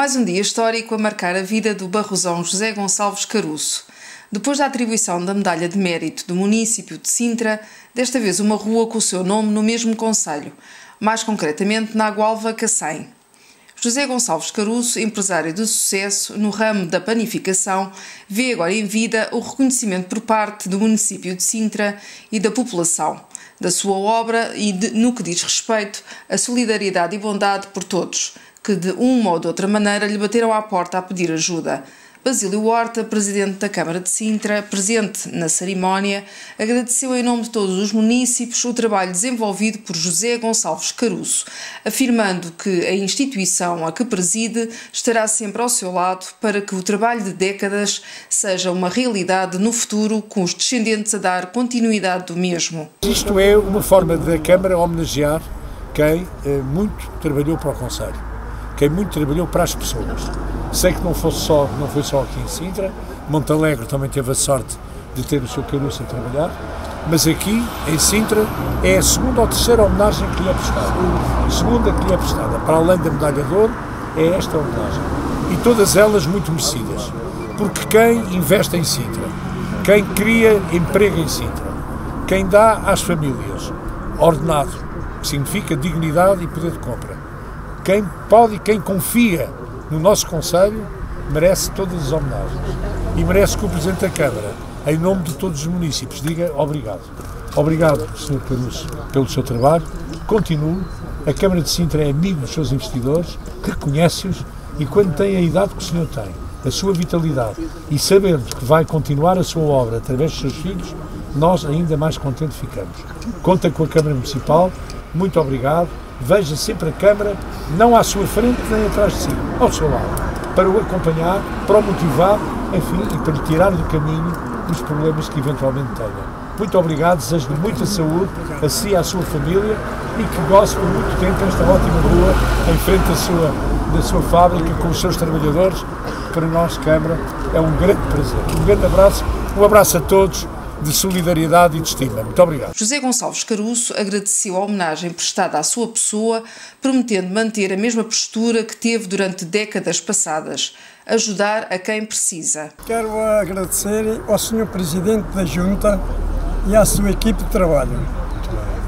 Mais um dia histórico a marcar a vida do barrosão José Gonçalves Caruso. Depois da atribuição da Medalha de Mérito do município de Sintra, desta vez uma rua com o seu nome no mesmo concelho, mais concretamente na Agualva Cacém. José Gonçalves Caruso, empresário de sucesso no ramo da panificação, vê agora em vida o reconhecimento por parte do município de Sintra e da população da sua obra e de, no que diz respeito à solidariedade e bondade por todos, que de uma ou de outra maneira lhe bateram à porta a pedir ajuda. Basílio Horta, presidente da Câmara de Sintra, presente na cerimónia, agradeceu em nome de todos os municípios o trabalho desenvolvido por José Gonçalves Caruso, afirmando que a instituição a que preside estará sempre ao seu lado para que o trabalho de décadas seja uma realidade no futuro, com os descendentes a dar continuidade do mesmo. Isto é uma forma da Câmara homenagear quem eh, muito trabalhou para o Conselho quem muito trabalhou para as pessoas. Sei que não, fosse só, não foi só aqui em Sintra, Montalegre também teve a sorte de ter o seu caroço a trabalhar, mas aqui em Sintra é a segunda ou terceira homenagem que lhe é prestada. A segunda que lhe é prestada, para além da medalha de ouro, é esta homenagem. E todas elas muito merecidas, porque quem investe em Sintra, quem cria emprego em Sintra, quem dá às famílias ordenado, que significa dignidade e poder de compra, quem pode e quem confia no nosso Conselho merece todas as homenagens. E merece que o Presidente da Câmara, em nome de todos os municípios, diga obrigado. Obrigado, Sr. Caruso, pelo seu trabalho. Continue. A Câmara de Sintra é amigo dos seus investidores, reconhece-os e quando tem a idade que o senhor tem, a sua vitalidade e sabendo que vai continuar a sua obra através dos seus filhos, nós ainda mais contentes ficamos. Conta com a Câmara Municipal. Muito obrigado veja sempre a Câmara não à sua frente nem atrás de si, ao seu lado, para o acompanhar, para o motivar, enfim, e para tirar do caminho os problemas que eventualmente tenha. Muito obrigado, desejo-lhe muita saúde, a si e à sua família e que goste por muito tempo esta ótima rua em frente da sua, da sua fábrica com os seus trabalhadores. Para nós, Câmara, é um grande prazer. Um grande abraço, um abraço a todos de solidariedade e de estima. Muito obrigado. José Gonçalves Caruso agradeceu a homenagem prestada à sua pessoa, prometendo manter a mesma postura que teve durante décadas passadas, ajudar a quem precisa. Quero agradecer ao Sr. Presidente da Junta e à sua equipe de trabalho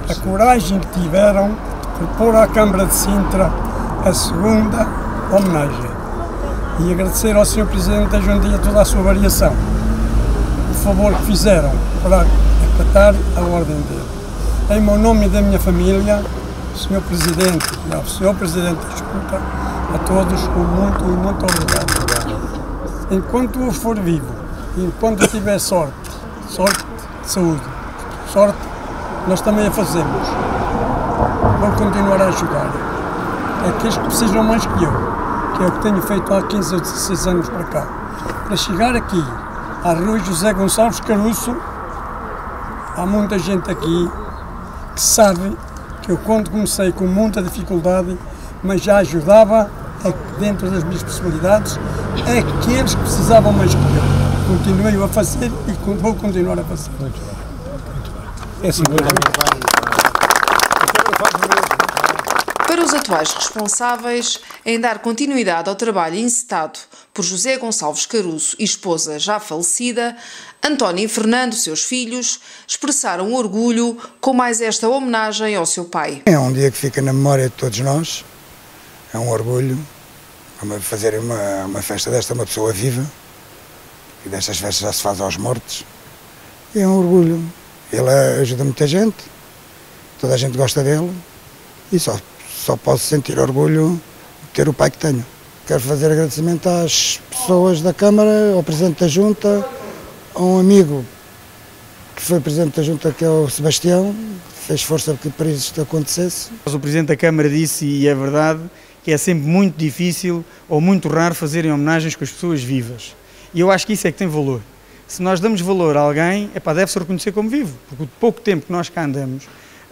a coragem que tiveram de propor à Câmara de Sintra a segunda homenagem e agradecer ao Sr. Presidente da Junta e a toda a sua variação favor que fizeram para acatar a ordem dele. Em meu nome e da minha família, Sr. Presidente, não, Sr. Presidente, desculpa, a todos um muito e muito obrigado. Enquanto eu for vivo, enquanto tiver sorte, sorte de saúde, sorte, nós também a fazemos. Vou continuar a ajudar. Aqueles que precisam mais que eu, que é o que tenho feito há 15 ou 16 anos para cá. Para chegar aqui a Rua José Gonçalves Caruso, há muita gente aqui que sabe que eu quando comecei com muita dificuldade, mas já ajudava dentro das minhas possibilidades aqueles que precisavam mais que eu. Continuei a fazer e vou continuar a fazer. Muito bem. Muito bem. É assim, para os atuais responsáveis em dar continuidade ao trabalho incitado por José Gonçalves Caruso e esposa já falecida, António e Fernando, seus filhos, expressaram orgulho com mais esta homenagem ao seu pai. É um dia que fica na memória de todos nós, é um orgulho fazer uma, uma festa desta uma pessoa viva, e destas festas já se faz aos mortos, é um orgulho. Ele ajuda muita gente, toda a gente gosta dele, e só só posso sentir orgulho de ter o pai que tenho. Quero fazer agradecimento às pessoas da Câmara, ao Presidente da Junta, a um amigo que foi Presidente da Junta, que é o Sebastião, que fez força para que isto acontecesse. O Presidente da Câmara disse, e é verdade, que é sempre muito difícil ou muito raro fazerem homenagens com as pessoas vivas. E eu acho que isso é que tem valor. Se nós damos valor a alguém, epá, deve-se reconhecer como vivo, porque o pouco tempo que nós cá andamos,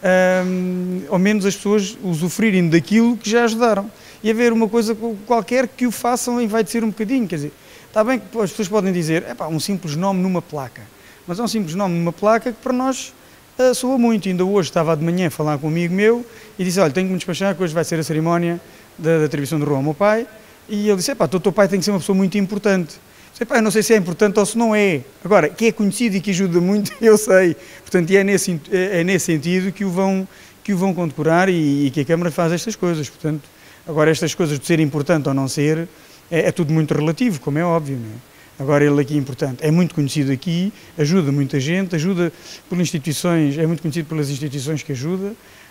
um, ao menos as pessoas usufruírem daquilo que já ajudaram. E haver uma coisa qualquer que o façam e vai ser um bocadinho. Quer dizer, está bem que as pessoas podem dizer, é pá, um simples nome numa placa. Mas é um simples nome numa placa que para nós uh, soa muito. Ainda hoje estava de manhã a falar com um amigo meu e disse, olha, tenho que me despachar que hoje vai ser a cerimónia da, da atribuição de rua ao meu pai E ele disse, pá, o teu pai tem que ser uma pessoa muito importante. Sei, pá, eu não sei se é importante ou se não é. Agora, que é conhecido e que ajuda muito, eu sei. Portanto, é nesse, é, é nesse sentido que o vão, que o vão condecorar e, e, que a Câmara faz estas coisas. Portanto, agora estas coisas de ser importante ou não ser, é, é tudo muito relativo, como é óbvio. Não é? Agora ele aqui é importante, é muito conhecido aqui, ajuda muita gente, ajuda por instituições, é muito conhecido pelas instituições que ajuda.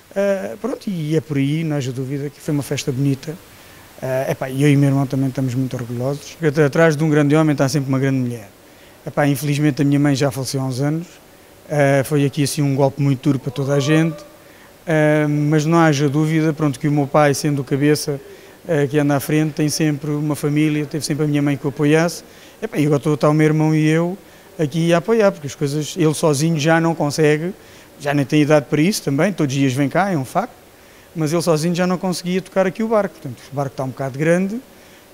Uh, pronto, e é por aí, não haja dúvida, que foi uma festa bonita. Uh, epá, eu e meu irmão também estamos muito orgulhosos. Porque atrás de um grande homem está sempre uma grande mulher. Epá, infelizmente a minha mãe já faleceu há uns anos. Uh, foi aqui assim um golpe muito duro para toda a gente. Mas não haja dúvida, pronto, que o meu pai, sendo cabeça que anda à frente, tem sempre uma família, teve sempre a minha mãe que o apoiasse. E agora estou, está o meu irmão e eu aqui a apoiar, porque as coisas, ele sozinho já não consegue, já nem tem idade para isso também, todos os dias vem cá, é um facto mas ele sozinho já não conseguia tocar aqui o barco. Portanto, o barco está um bocado grande,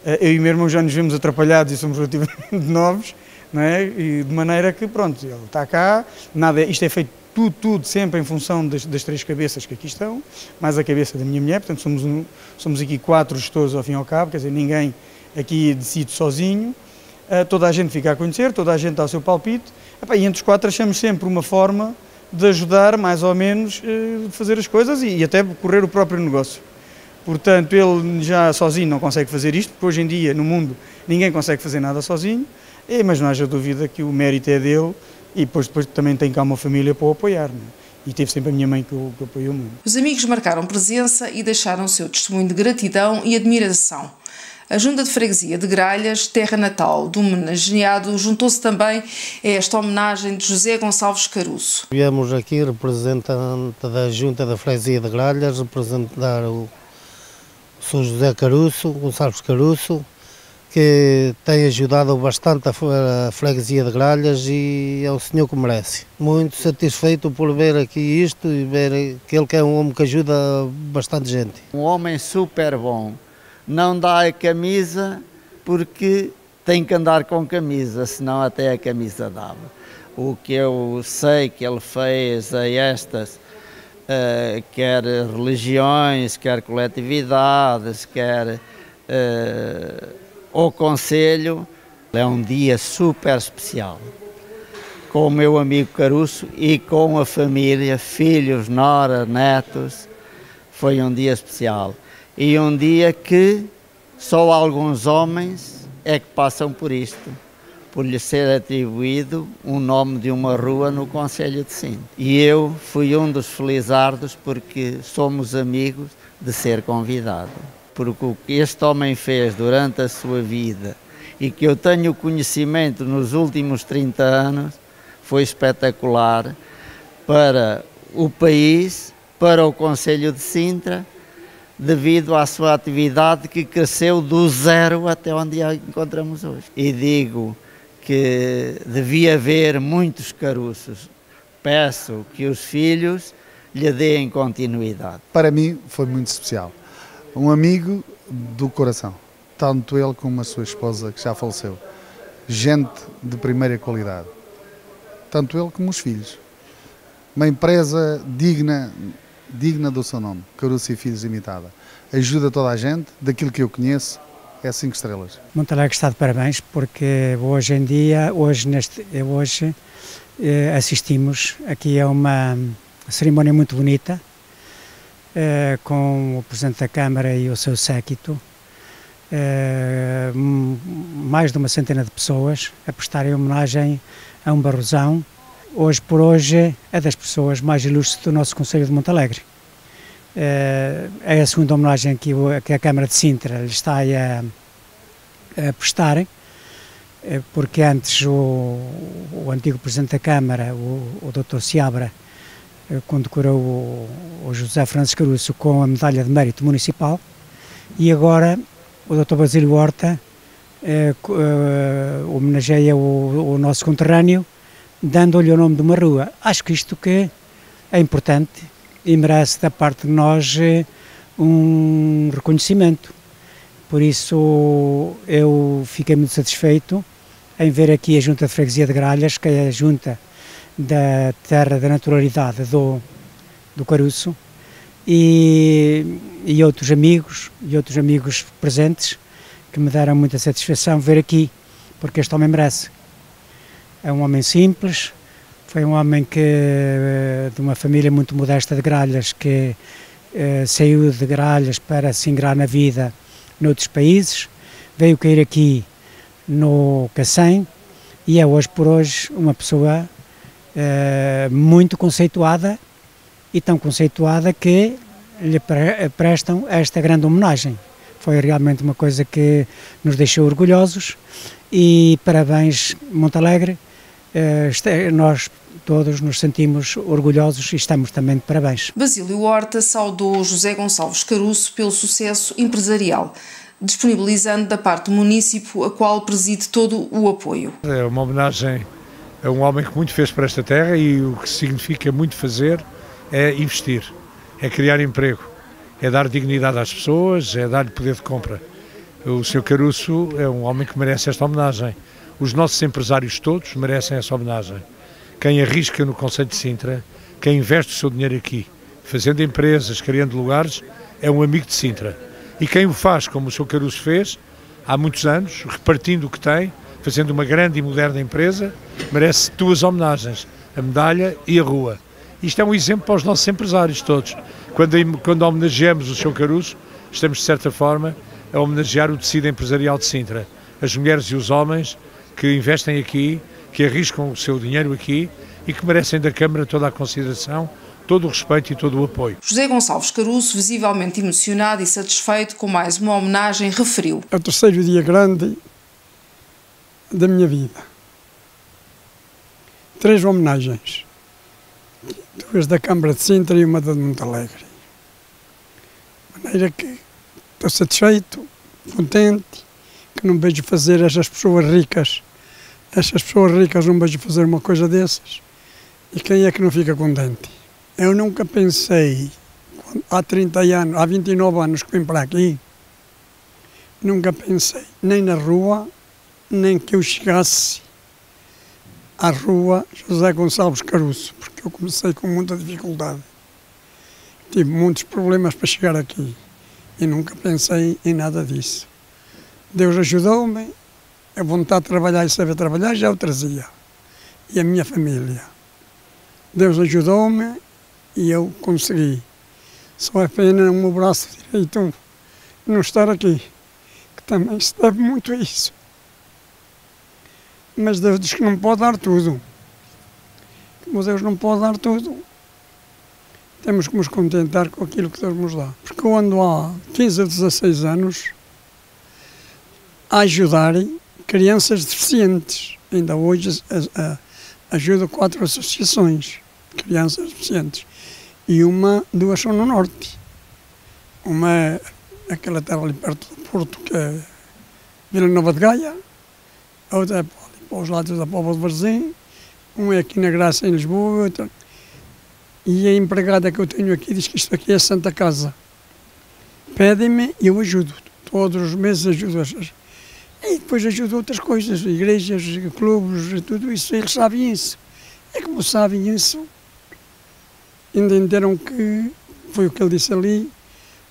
eh, eu e o meu irmão já nos vemos atrapalhados e somos relativamente novos, não é? E de maneira que, pronto, ele está cá, nada, isto é feito tudo, tudo sempre em função das, das, três cabeças que aqui estão, mais a cabeça da minha mulher, portanto somos, um, somos aqui quatro gestores ao fim e ao cabo, quer dizer, ninguém aqui decide sozinho, uh, toda a gente fica a conhecer, toda a gente dá o seu palpite, e entre os quatro achamos sempre uma forma de ajudar mais ou menos eh, fazer as coisas e, até correr o próprio negócio. Portanto, ele já sozinho não consegue fazer isto, porque hoje em dia no mundo ninguém consegue fazer nada sozinho, mas não haja dúvida que o mérito é dele e depois, depois também tem cá uma família para o apoiar. Não é? E teve sempre a minha mãe que o, que o apoiou muito. Os amigos marcaram presença e deixaram o seu testemunho de gratidão e admiração. A Junta de Freguesia de Gralhas, terra natal do homenageado, juntou-se também a esta homenagem de José Gonçalves Caruso. Viemos aqui representante da Junta da Freguesia de Gralhas, representar o Sr. José Caruso, Gonçalves Caruso, que tem ajudado bastante a freguesia de Gralhas e é o senhor que merece. Muito satisfeito por ver aqui isto e ver que ele é um homem que ajuda bastante gente. Um homem super bom não dá a camisa porque tem que andar com camisa, senão até a camisa dava. O que eu sei que ele fez a estas, uh, quer religiões, quer coletividades, quer uh, o Conselho, é um dia super especial. Com o meu amigo Caruso e com a família, filhos, nora, netos, foi um dia especial e um dia que só alguns homens é que passam por isto, por lhe ser atribuído um nome de uma rua no Conselho de Sintra. E eu fui um dos felizardos porque somos amigos de ser convidado. Porque o que este homem fez durante a sua vida e que eu tenho conhecimento nos últimos 30 anos foi espetacular para o país, para o Conselho de Sintra devido à sua atividade que cresceu do zero até onde a encontramos hoje. E digo que devia haver muitos caruços. Peço que os filhos lhe deem continuidade. Para mim foi muito especial. Um amigo do coração, tanto ele como a sua esposa que já faleceu. Gente de primeira qualidade, tanto ele como os filhos. Uma empresa digna digna do seu nome, Caruso e Filhos Imitada. Ajuda toda a gente, daquilo que eu conheço, é 5 estrelas. Montalegre está de parabéns porque hoje em dia, hoje, neste, hoje eh, assistimos aqui a uma cerimónia muito bonita eh, com o Presidente da Câmara e o seu séquito, eh, mais de uma centena de pessoas a prestarem homenagem a um barrosão hoje por hoje é das pessoas mais ilustres do nosso Conselho de Montalegre. Eh, é a segunda homenagem que, a Câmara de Sintra lhe está a, a prestar, eh, porque antes o, o, antigo Presidente da Câmara, o, o Dr. Seabra, condecorou o, o José Francisco Caruso com a Medalha de Mérito Municipal e agora o Dr. Basílio Horta eh, eh, homenageia o, o nosso conterrâneo dando-lhe o nome de uma rua. Acho que isto que é importante e merece da parte de nós eh, um reconhecimento. Por isso eu fiquei muito satisfeito em ver aqui a Junta de Freguesia de Gralhas, que é a Junta da Terra da Naturalidade do, do Caruço, e, e outros amigos, e outros amigos presentes, que me deram muita satisfação ver aqui, porque este homem merece. É um homem simples, foi um homem que, eh, de uma família muito modesta de Gralhas, que eh, saiu de Gralhas para se ingrar na vida noutros países, veio cair aqui no Cacém e é hoje por hoje uma pessoa eh, muito conceituada e tão conceituada que lhe prestam esta grande homenagem. Foi realmente uma coisa que nos deixou orgulhosos e parabéns Montalegre. Uh, nós todos nos sentimos orgulhosos e estamos também de parabéns. Basílio Horta saudou José Gonçalves Caruso pelo sucesso empresarial, disponibilizando da parte do município a qual preside todo o apoio. É uma homenagem a um homem que muito fez para esta terra e o que significa muito fazer é investir, é criar emprego é dar dignidade às pessoas, é dar-lhe poder de compra. O Sr. Caruso é um homem que merece esta homenagem. Os nossos empresários todos merecem essa homenagem. Quem arrisca no Conselho de Sintra, quem investe o seu dinheiro aqui, fazendo empresas, criando lugares, é um amigo de Sintra. E quem o faz, como o Sr. Caruso fez, há muitos anos, repartindo o que tem, fazendo uma grande e moderna empresa, merece duas homenagens, a medalha e a rua. Isto é um exemplo para os nossos empresários todos. Quando, quando homenageamos o Sr. Caruso, estamos, de certa forma, a homenagear o tecido empresarial de Sintra. As mulheres e os homens que investem aqui, que arriscam o seu dinheiro aqui e que merecem da Câmara toda a consideração, todo o respeito e todo o apoio. José Gonçalves Caruso, visivelmente emocionado e satisfeito com mais uma homenagem, referiu. É o terceiro dia grande da minha vida. Três homenagens duas da Câmara de Sintra e uma de Montalegre. De maneira que estou satisfeito, contente, que não vejo fazer estas pessoas ricas, estas pessoas ricas não vejo fazer uma coisa dessas. E quem é que não fica contente? Eu nunca pensei, há 30 anos, há 29 anos que vim para aqui, nunca pensei nem na rua, nem que eu chegasse à rua José Gonçalves Caruso, porque eu comecei com muita dificuldade. Tive muitos problemas para chegar aqui e nunca pensei em nada disso. Deus ajudou-me, a vontade de trabalhar e saber trabalhar já o trazia. E a minha família. Deus ajudou-me e eu consegui. Só é pena o meu braço direito não estar aqui, que também se deve muito a isso mas Deus diz que não pode dar tudo. Como Deus não pode dar tudo, temos que nos contentar com aquilo que Deus nos dá. Porque eu ando há 15 ou 16 anos a ajudar crianças deficientes. Ainda hoje ajudo quatro associações de crianças deficientes. E uma, duas são no norte. Uma é aquela terra ali perto do Porto, que é Vila Nova de Gaia. A outra é para os lados da Póvoa de Varzim, um é aqui na Graça, em Lisboa, outro. E a empregada que eu tenho aqui diz que isto aqui é Santa Casa. Pedem-me e eu ajudo. Todos os meses ajudo. E depois ajudo outras coisas, igrejas, clubes, tudo isso. Eles sabem isso. É como sabem isso, entenderam que foi o que ele disse ali,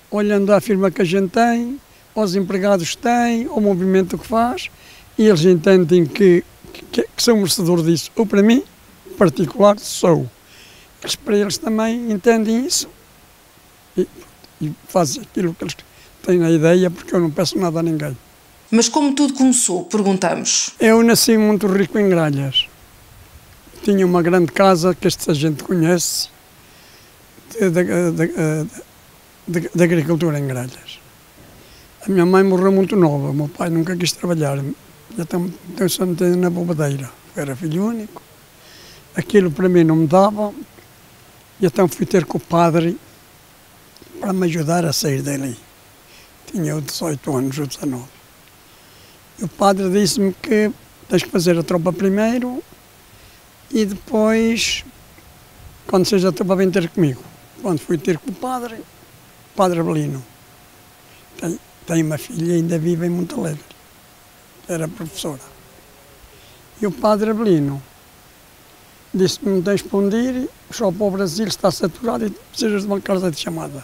olhando à firma que a gente tem, aos empregados que tem, ao movimento que faz, e eles entendem que, que, que são merecedores disso. Ou para mim, particular, sou. Eles, para eles também entendem isso e, e fazem aquilo que eles têm na ideia, porque eu não peço nada a ninguém. Mas como tudo começou, perguntamos. Eu nasci muito rico em Gralhas. Tinha uma grande casa que esta gente conhece, de agricultura em Gralhas. A minha mãe morreu muito nova, o meu pai nunca quis trabalhar já só me na bobadeira. era filho único. Aquilo para mim não me dava. E então fui ter com o padre para me ajudar a sair dali. Tinha eu 18 anos ou 19. E o padre disse-me que tens que fazer a tropa primeiro e depois, quando seja a tropa, vem ter comigo. Quando fui ter com o padre, o padre Abelino, tem, tem uma filha ainda vive em Monte Alegre era professora. E o padre Abelino disse-me, não tens para onde ir, só para o Brasil está saturado e precisas de uma carta de chamada.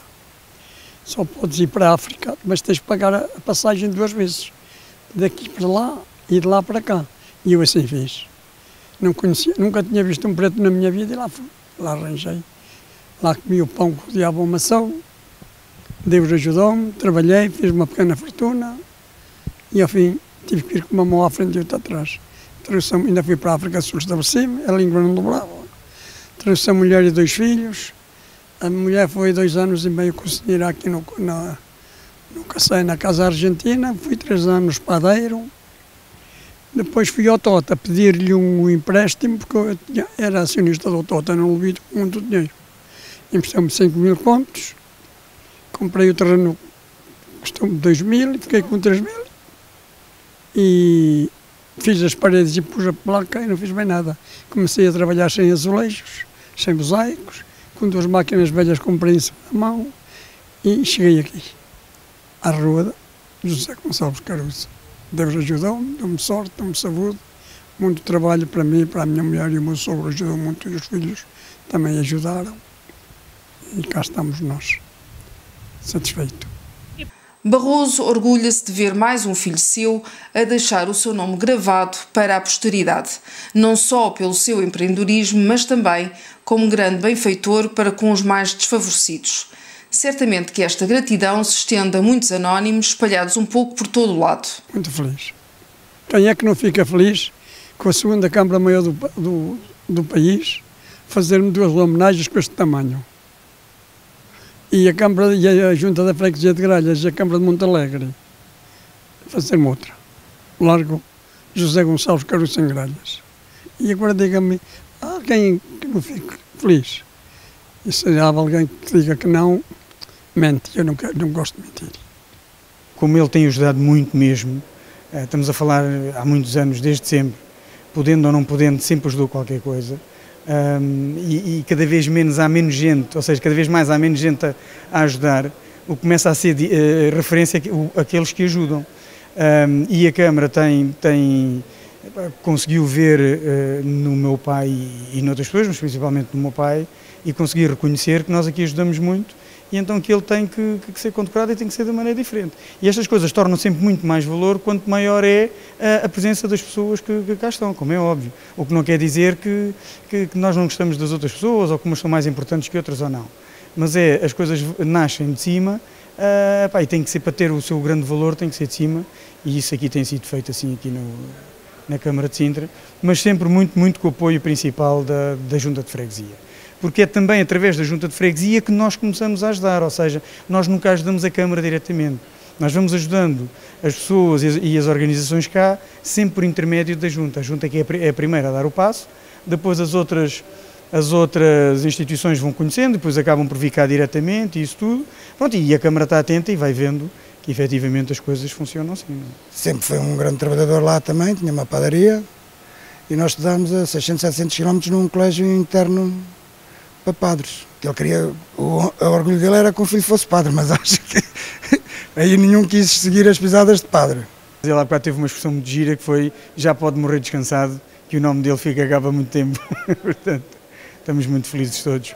Só podes ir para a África, mas tens de pagar a passagem duas vezes. daqui para lá e de lá para cá. E eu assim fiz. Não conhecia, nunca tinha visto um preto na minha vida e lá fui. Lá arranjei. Lá comi o pão que o diabo amassou. Deus ajudou-me, trabalhei, fiz uma pequena fortuna e ao fim tive que ir com uma mão à frente e outra atrás. Trouxe, ainda fui para a África Sul, estabeleci-me, a língua não dobrava. Trouxe a mulher e dois filhos. A mulher foi dois anos e meio cozinheira aqui no, na, no Cacém, na Casa Argentina. Fui três anos padeiro. Depois fui ao Tota pedir-lhe um empréstimo, porque eu tinha, era acionista do Tota, não lhe com muito dinheiro. Emprestou-me 5 mil contos, comprei o terreno, custou-me 2 mil, fiquei com 3 mil. E fiz as paredes e pus a placa e não fiz bem nada. Comecei a trabalhar sem azulejos, sem mosaicos, com duas máquinas velhas comprei em cima da mão e cheguei aqui, à rua José Gonçalves Caruso. Deus ajudou-me, deu-me sorte, deu-me saúde, muito trabalho para mim, para a minha mulher e o meu sogro ajudou muito e os filhos também ajudaram. E cá estamos nós, satisfeitos. Barroso orgulha-se de ver mais um filho seu a deixar o seu nome gravado para a posteridade, não só pelo seu empreendedorismo, mas também como grande benfeitor para com os mais desfavorecidos. Certamente que esta gratidão se estende a muitos anónimos espalhados um pouco por todo o lado. Muito feliz. Quem é que não fica feliz com a segunda Câmara Maior do, do, do país fazer-me duas homenagens com este tamanho? E a Câmara e a Junta da Freguesia de Gralhas e a Câmara de Montalegre fazer-me outra. Largo José Gonçalves Caruso em Gralhas. E agora diga-me, há alguém que não fique feliz? E se há alguém que diga que não, mente. Eu não, quero, não gosto de mentir. Como ele tem ajudado muito mesmo, eh, estamos a falar há muitos anos, desde sempre, podendo ou não podendo, sempre ajudou qualquer coisa um, e, e, cada vez menos há menos gente, ou seja, cada vez mais há menos gente a, a ajudar, o que começa a ser uh, referência àqueles que ajudam. Um, e a Câmara tem, tem conseguiu ver uh, no meu pai e, e noutras pessoas, mas principalmente no meu pai, e conseguir reconhecer que nós aqui ajudamos muito e então que ele tem que, que, ser condecorado e tem que ser de maneira diferente. E estas coisas tornam sempre muito mais valor quanto maior é a, a presença das pessoas que, que, cá estão, como é óbvio. O que não quer dizer que, que, nós não gostamos das outras pessoas ou que umas são mais importantes que outras ou não. Mas é, as coisas nascem de cima uh, pá, e tem que ser, para ter o seu grande valor, tem que ser de cima e isso aqui tem sido feito assim aqui no, na Câmara de Sintra, mas sempre muito, muito com o apoio principal da, da Junta de Freguesia porque é também através da junta de freguesia que nós começamos a ajudar, ou seja, nós nunca ajudamos a Câmara diretamente. Nós vamos ajudando as pessoas e as organizações cá, sempre por intermédio da junta. A junta que é, é a primeira a dar o passo, depois as outras, as outras instituições vão conhecendo, depois acabam por vir cá diretamente e isso tudo. Pronto, e a Câmara está atenta e vai vendo que efetivamente as coisas funcionam assim. É? Sempre foi um grande trabalhador lá também, tinha uma padaria e nós estudámos a 600, 700 km num colégio interno para padres. Ele queria, o, o orgulho dele era que o filho fosse padre, mas acho que aí nenhum quis seguir as pisadas de padre. Ele há bocado teve uma expressão muito gira que foi já pode morrer descansado, que o nome dele fica acaba muito tempo. Portanto, estamos muito felizes todos.